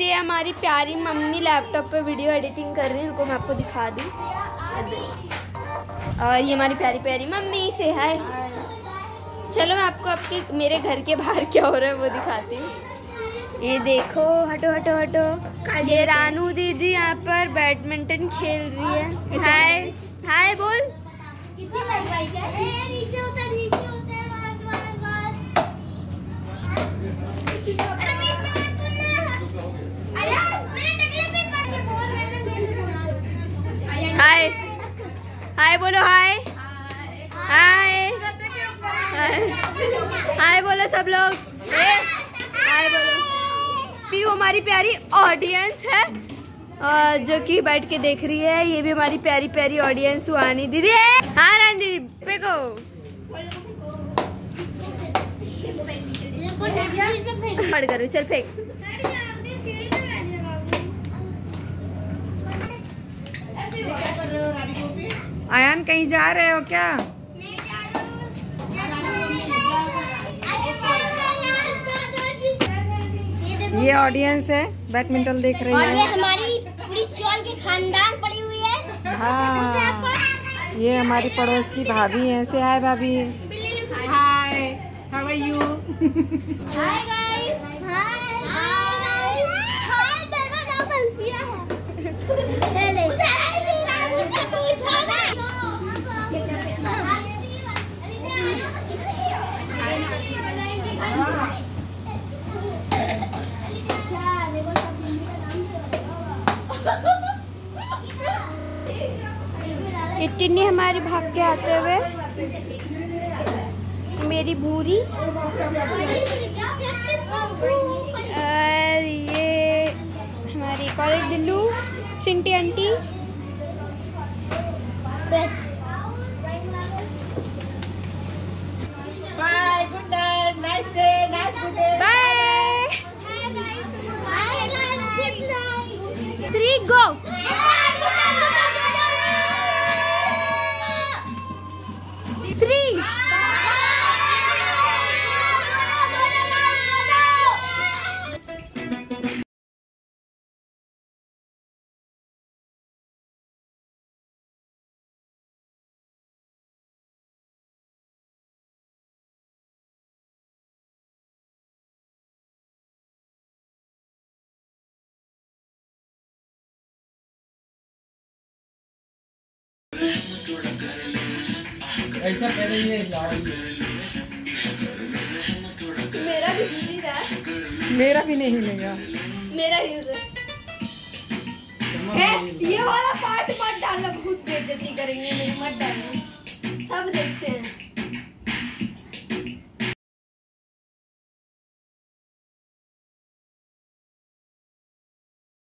ये हमारी प्यारी मम्मी लैपटॉप पे वीडियो एडिटिंग कर रही है। उनको मैं आपको दिखा दूँ। और ये हमारी प्यारी प्यारी मम्मी से हाय चलो मैं आपको आपके मेरे घर के बाहर क्या हो रहा है वो दिखाती हूँ। ये देखो हटो हटो हटो। ये रानू दीदी यहाँ पर बैडमिंटन खेल रही है। हाय हाय बोल। नीचे उतर नीचे हाय हाय हाय बोलो सब लोग। हाय बोलो। पी हमारी प्यारी ऑडियंस है जो कि बैठ के देख रही है। ये भी हमारी प्यारी प्यारी ऑडियंस सुहानी दीदी है। हाँ रानी दीदी फेंको पढ़ करो चल फेंक। आयान कहीं जा रहे हो क्या? ये ऑडियंस है बैडमिंटन देख रही और ये है। हमारी पूरी चौल की खानदान पड़ी हुई है। हाँ ये हमारी पड़ोस की भाभी है। से हाय भाभी। Hi how are you hi guys hi hi ये टिन्नी हमारी भाग के आते हुए। मेरी भूरी और ये हमारी college Dillu Chinti aunty. Bye good night nice day nice good day bye hi guys hi guys three go three ऐसा पहले ये मेरा भी हिल ही रहा मेरा भी नहीं हिलेगा मेरा हिल रहा है। ये वाला पार्ट